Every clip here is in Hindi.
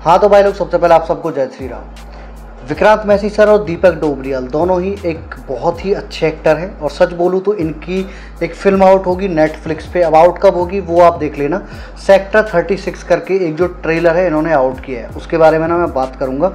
हाँ तो भाई लोग, सबसे पहले आप सबको जय श्री राम। विक्रांत मैसी सर और दीपक डोबरियाल दोनों ही एक बहुत ही अच्छे एक्टर हैं और सच बोलूँ तो इनकी एक फ़िल्म आउट होगी नेटफ्लिक्स पे। अब आउट कब होगी वो आप देख लेना। सेक्टर 36 करके एक जो ट्रेलर है, इन्होंने आउट किया है। उसके बारे में ना मैं बात करूँगा।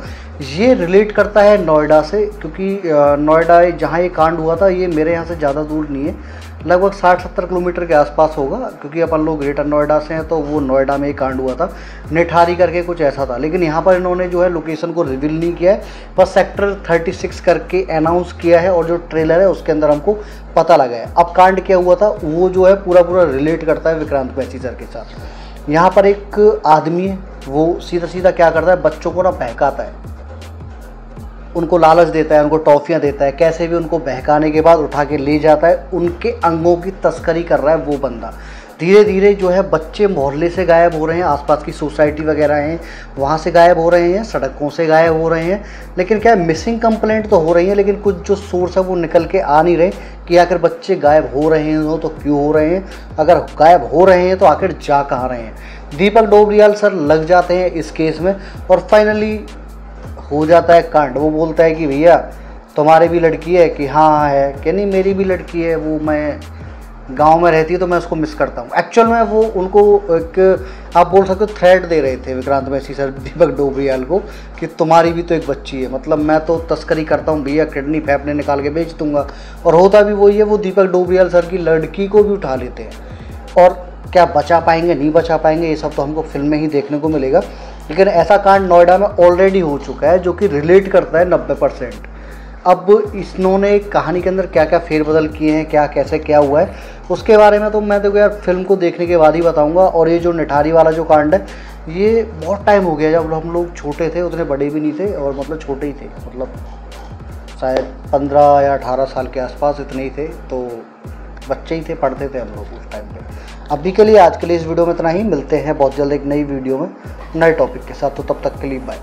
ये रिलेट करता है नोएडा से, क्योंकि नोएडा जहाँ ये कांड हुआ था, ये मेरे यहाँ से ज़्यादा दूर नहीं है। लगभग साठ सत्तर किलोमीटर के आसपास होगा, क्योंकि अपन लोग ग्रेटर नोएडा से हैं तो वो नोएडा में ही कांड हुआ था। निठारी करके कुछ ऐसा था। लेकिन यहाँ पर इन्होंने जो है लोकेशन को रिवील नहीं किया है। बस सेक्टर 36 करके अनाउंस किया है और जो ट्रेलर है, उसके अंदर हमको पता लगा है। अब कांड क्या हुआ था, वो जो है पूरा पूरा रिलेट करता है विक्रांत पैसी सर के साथ। यहाँ पर एक आदमी है, वो सीधा सीधा क्या करता है, बच्चों को ना बहकाता है। उनको लालच देता है, उनको टॉफ़ियाँ देता है, कैसे भी उनको बहकाने के बाद उठा के ले जाता है, उनके अंगों की तस्करी कर रहा है वो बंदा। धीरे धीरे जो है बच्चे मोहल्ले से गायब हो रहे हैं, आसपास की सोसाइटी वगैरह हैं, वहाँ से गायब हो रहे हैं, सड़कों से गायब हो रहे हैं, लेकिन क्या मिसिंग कंप्लेंट तो हो रही है, लेकिन कुछ जो सोर्स है वो निकल के आ नहीं रहे कि आखिर बच्चे गायब हो रहे हैं तो क्यों हो रहे हैं, अगर गायब हो रहे हैं तो आखिर जा कहाँ रहे हैं। दीपक डोबरियाल सर लग जाते हैं इस केस में और फाइनली हो जाता है कांड। वो बोलता है कि भैया, तुम्हारी भी लड़की है कि हाँ हाँ है। कि नहीं, मेरी भी लड़की है, वो मैं गाँव में रहती है तो मैं उसको मिस करता हूँ। एक्चुअल में वो उनको एक, आप बोल सकते हो थ्रेड दे रहे थे विक्रांत मैसी सर दीपक डोबरियाल को कि तुम्हारी भी तो एक बच्ची है। मतलब मैं तो तस्करी करता हूँ, भैया, किडनी फेफड़े निकाल के बेच दूँगा। और होता भी वही है, वो दीपक डोबरियाल सर की लड़की को भी उठा लेते हैं। और क्या बचा पाएँगे, नहीं बचा पाएँगे, ये सब तो हमको फ़िल्म में ही देखने को मिलेगा। लेकिन ऐसा कांड नोएडा में ऑलरेडी हो चुका है, जो कि रिलेट करता है नब्बे परसेंट। अब इन्होंने कहानी के अंदर क्या क्या फेरबदल किए हैं, क्या, कैसे, क्या हुआ है, उसके बारे में तो मैं देखो यार फ़िल्म को देखने के बाद ही बताऊँगा। और ये जो निठारी वाला जो कांड है, ये बहुत टाइम हो गया जब हम लोग छोटे थे, उतने बड़े भी नहीं थे, और मतलब छोटे ही थे मतलब शायद पंद्रह या अठारह साल के आसपास इतने ही थे तो बच्चे ही थे, पढ़ते थे हम लोग उस टाइम पे। अभी के लिए आज के लिए इस वीडियो में इतना ही। मिलते हैं बहुत जल्द एक नई वीडियो में, नए टॉपिक के साथ। तो तब तक के लिए बाय